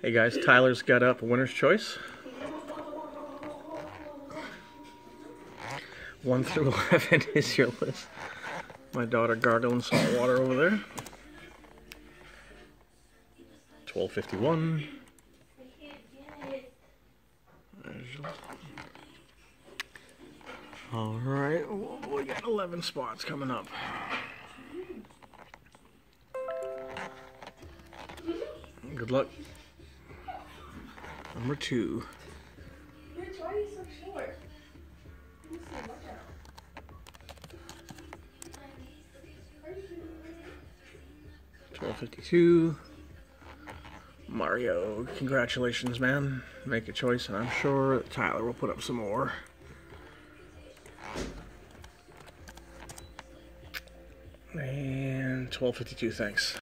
Hey guys, Tyler's got up a winner's choice. 1 through 11 is your list. My daughter gargling salt water over there. 1251. Alright, we got 11 spots coming up. Good luck. Number two. Rich, why are you so short? You so much out. Twelve fifty-two. Mario, congratulations, man. Make a choice, and I'm sure Tyler will put up some more. And twelve fifty-two. Thanks.